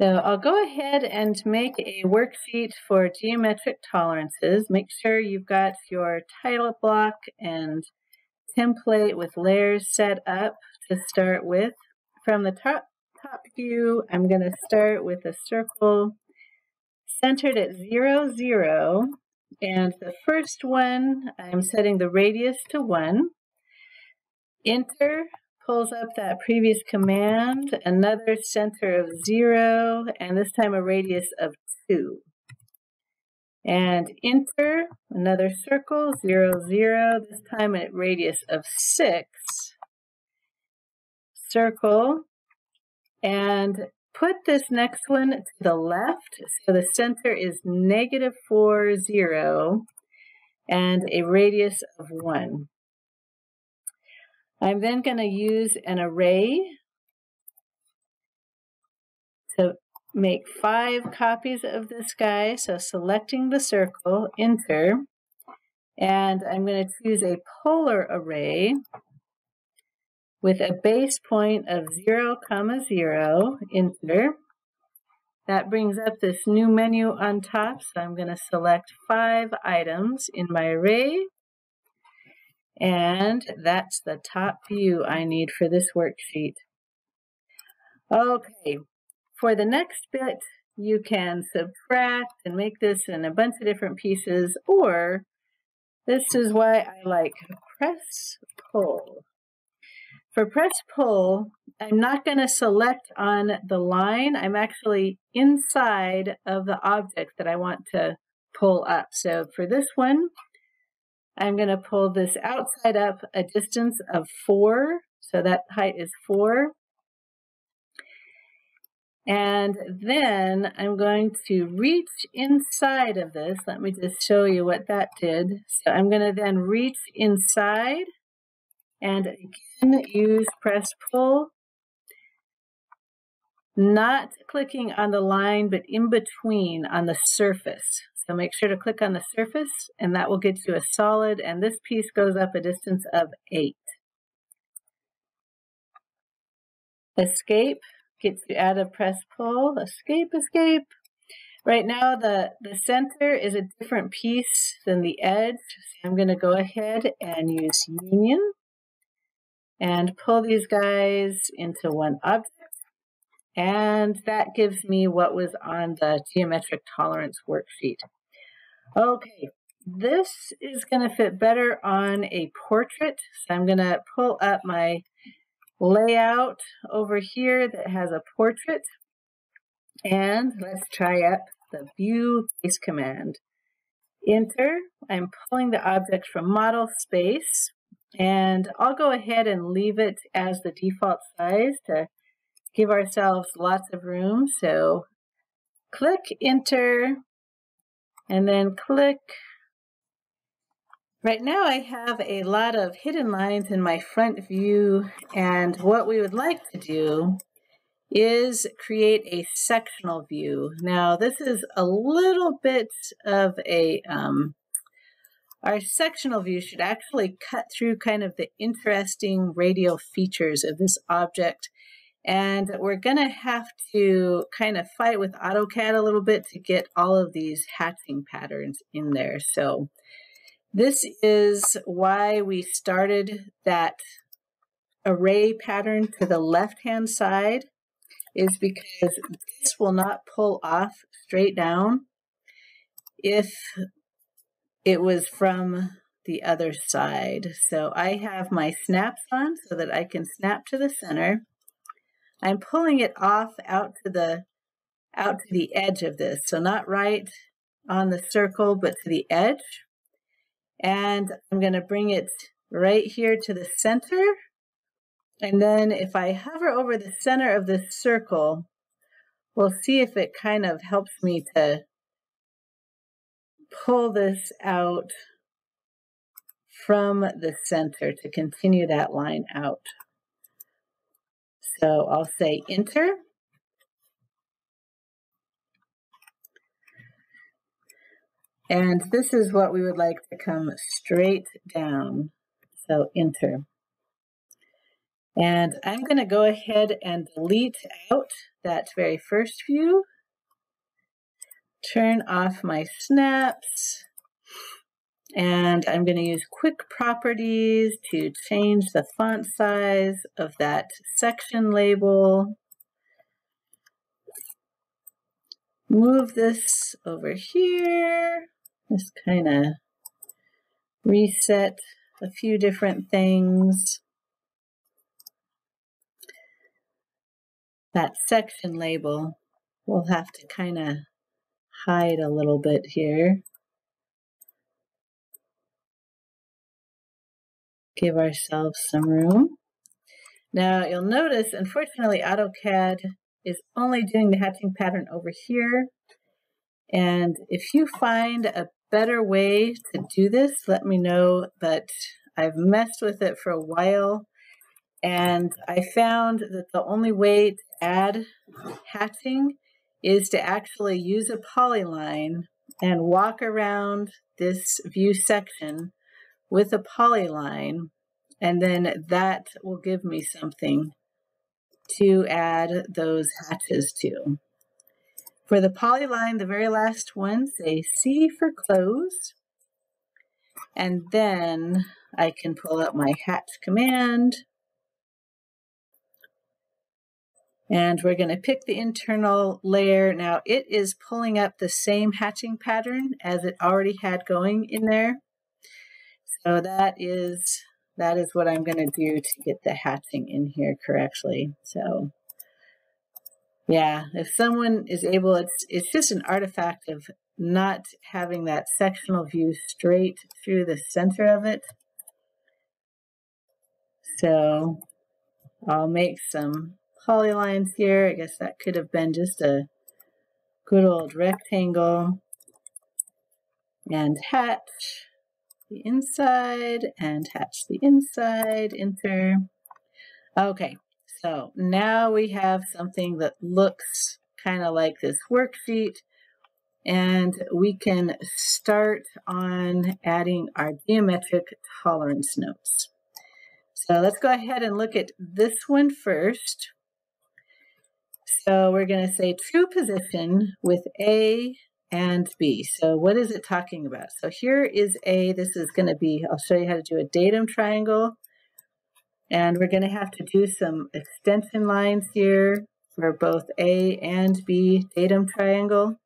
So I'll go ahead and make a worksheet for geometric tolerances. Make sure you've got your title block and template with layers set up to start with. From the top, top view, I'm going to start with a circle centered at 0, 0. And the first one, I'm setting the radius to 1. Enter pulls up that previous command, another center of 0, and this time a radius of 2. And enter, another circle, 0, 0, this time a radius of 6. Circle, and put this next one to the left. So the center is negative four, zero, and a radius of 1. I'm then going to use an array to make five copies of this guy. So selecting the circle, enter, and I'm going to choose a polar array with a base point of 0, comma 0, enter. That brings up this new menu on top, so I'm going to select five items in my array. And that's the top view I need for this worksheet. Okay, for the next bit, you can subtract and make this in a bunch of different pieces, or this is why I like press pull. For press pull, I'm not going to select on the line. I'm actually inside of the object that I want to pull up. So for this one, I'm going to pull this outside up a distance of 4. So that height is 4. And then I'm going to reach inside of this. Let me just show you what that did. So I'm going to then reach inside and again, use press pull. Not clicking on the line, but in between on the surface. So make sure to click on the surface and that will get you a solid and this piece goes up a distance of 8. Escape gets you out of press pull. Escape, escape. Right now the, the center is a different piece than the edge. So I'm going to go ahead and use union and pull these guys into one object. And that gives me what was on the geometric tolerance worksheet. Okay, this is going to fit better on a portrait. So I'm going to pull up my layout over here that has a portrait. And let's try up the view base command. Enter. I'm pulling the object from model space and I'll go ahead and leave it as the default size to give ourselves lots of room. So click enter and then click. Right now I have a lot of hidden lines in my front view and what we would like to do is create a sectional view. Now this is a little bit of a um, our sectional view should actually cut through kind of the interesting radial features of this object. And we're going to have to kind of fight with AutoCAD a little bit to get all of these hatching patterns in there. So this is why we started that array pattern to the left-hand side is because this will not pull off straight down if it was from the other side. So I have my snaps on so that I can snap to the center. I'm pulling it off out to the out to the edge of this. So not right on the circle, but to the edge. And I'm going to bring it right here to the center. And then if I hover over the center of this circle, we'll see if it kind of helps me to pull this out from the center to continue that line out. So I'll say enter. And this is what we would like to come straight down. So enter. And I'm going to go ahead and delete out that very first view. Turn off my snaps. And I'm going to use quick properties to change the font size of that section label. Move this over here. Just kind of reset a few different things. That section label we'll have to kind of hide a little bit here. Give ourselves some room. Now you'll notice, unfortunately, AutoCAD is only doing the hatching pattern over here. And if you find a better way to do this, let me know. But I've messed with it for a while and I found that the only way to add hatching is to actually use a polyline and walk around this view section with a polyline and then that will give me something to add those hatches to. For the polyline, the very last one, say C for close. And then I can pull up my hatch command. And we're going to pick the internal layer. Now it is pulling up the same hatching pattern as it already had going in there. So that is that is what I'm going to do to get the hatching in here correctly. So yeah, if someone is able, it's, it's just an artifact of not having that sectional view straight through the center of it. So I'll make some polylines here. I guess that could have been just a good old rectangle and hatch the inside and hatch the inside, enter. Okay, so now we have something that looks kind of like this worksheet and we can start on adding our geometric tolerance notes. So let's go ahead and look at this one first. So we're going to say true position with A and B. So what is it talking about? So here is A, this is going to be, I'll show you how to do a datum triangle. And we're going to have to do some extension lines here for both A and B datum triangle.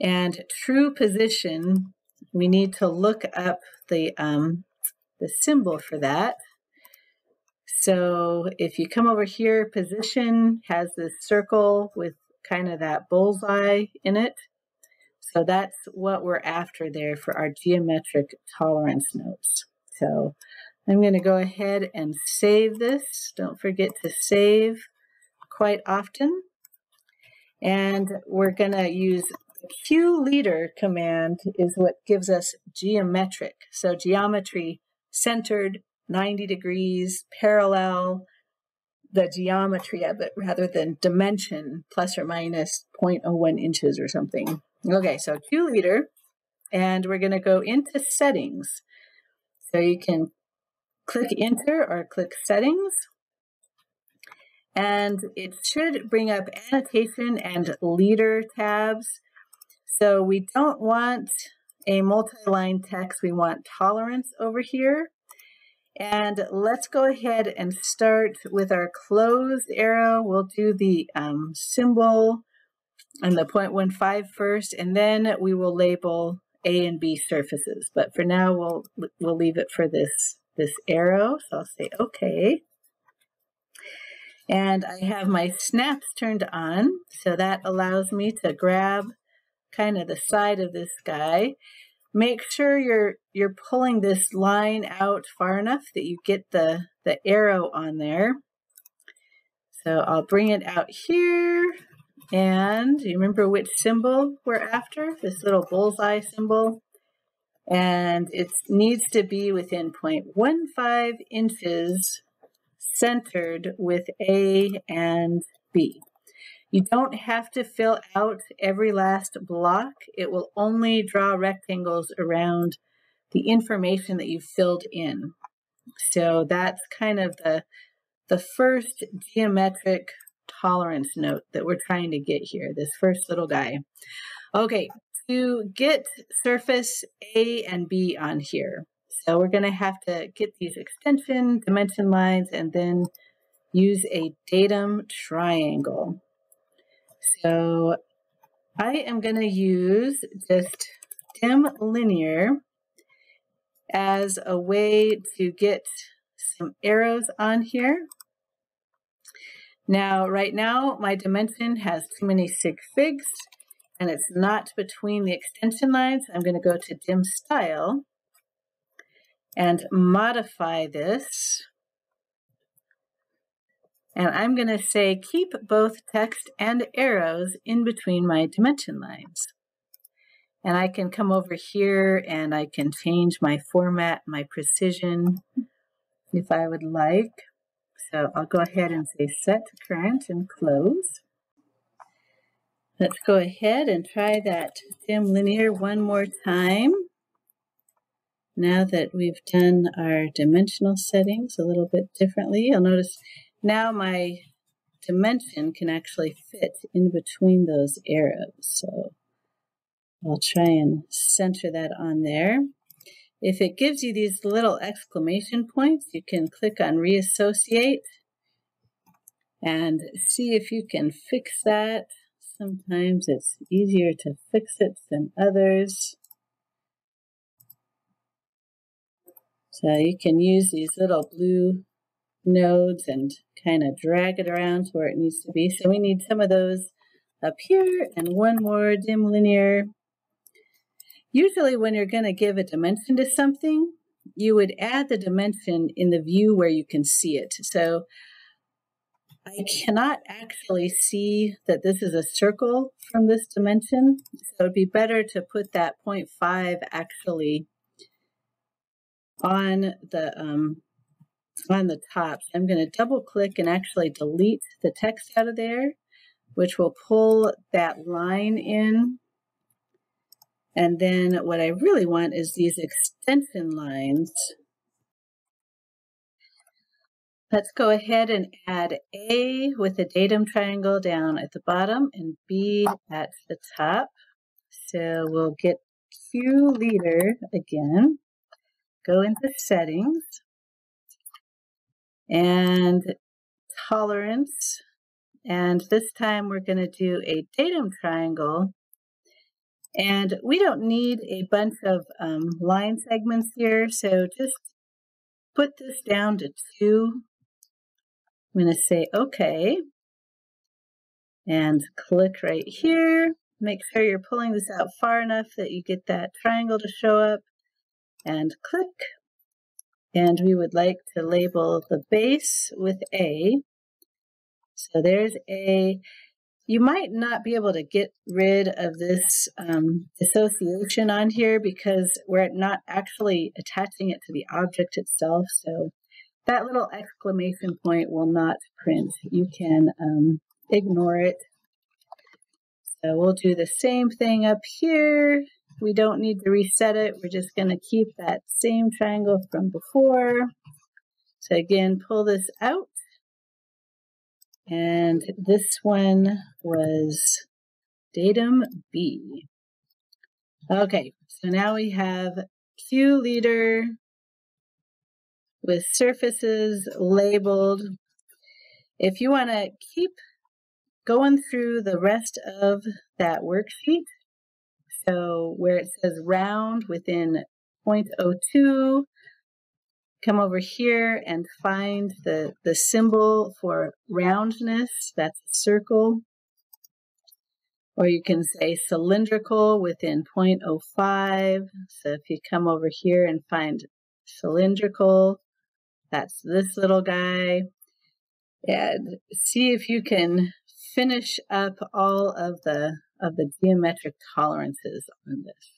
And true position, we need to look up the, um, the symbol for that. So if you come over here, position has this circle with kind of that bullseye in it. So that's what we're after there for our geometric tolerance notes. So I'm going to go ahead and save this. Don't forget to save quite often. And we're going to use Q leader command is what gives us geometric. So geometry centered, 90 degrees, parallel, the geometry of it rather than dimension plus or minus 0.01 inches or something. Okay, so Q leader, and we're going to go into settings. So you can click enter or click settings. And it should bring up annotation and leader tabs. So we don't want a multi-line text, we want tolerance over here. And let's go ahead and start with our closed arrow. We'll do the um, symbol and the 0.15 first, and then we will label A and B surfaces. But for now, we'll we'll leave it for this this arrow. So I'll say OK. And I have my snaps turned on, so that allows me to grab kind of the side of this guy make sure you're you're pulling this line out far enough that you get the the arrow on there. So I'll bring it out here and you remember which symbol we're after? This little bullseye symbol. And it needs to be within 0.15 inches centered with A and B. You don't have to fill out every last block. It will only draw rectangles around the information that you've filled in. So that's kind of the, the first geometric tolerance note that we're trying to get here, this first little guy. Okay, to get surface A and B on here, so we're going to have to get these extension dimension lines and then use a datum triangle. So I am going to use just dim linear as a way to get some arrows on here. Now, right now, my dimension has too many sig figs, and it's not between the extension lines. I'm going to go to dim style and modify this. And I'm going to say keep both text and arrows in between my dimension lines. And I can come over here and I can change my format, my precision, if I would like. So I'll go ahead and say set current and close. Let's go ahead and try that dim linear one more time. Now that we've done our dimensional settings a little bit differently, you'll notice now my dimension can actually fit in between those arrows. So I'll try and center that on there. If it gives you these little exclamation points, you can click on reassociate and see if you can fix that. Sometimes it's easier to fix it than others. So you can use these little blue nodes and kind of drag it around to where it needs to be. So we need some of those up here and one more dim linear Usually when you're going to give a dimension to something, you would add the dimension in the view where you can see it. So I cannot actually see that this is a circle from this dimension. So it'd be better to put that 0.5 actually on the um, on the top. So I'm going to double click and actually delete the text out of there, which will pull that line in and then what I really want is these extension lines. Let's go ahead and add A with a datum triangle down at the bottom and B at the top. So we'll get Q leader again, go into settings, and tolerance. And this time we're going to do a datum triangle and we don't need a bunch of um, line segments here, so just put this down to two. I'm going to say OK. And click right here. Make sure you're pulling this out far enough that you get that triangle to show up. And click. And we would like to label the base with A. So there's A. You might not be able to get rid of this um, dissociation on here because we're not actually attaching it to the object itself. So that little exclamation point will not print. You can um, ignore it. So we'll do the same thing up here. We don't need to reset it. We're just going to keep that same triangle from before. So again, pull this out. And this one was datum B. Okay, so now we have Q leader with surfaces labeled. If you want to keep going through the rest of that worksheet, so where it says round within 0.02, come over here and find the, the symbol for roundness, that's a circle. Or you can say cylindrical within 0.05. So if you come over here and find cylindrical, that's this little guy. And see if you can finish up all of the of the geometric tolerances on this.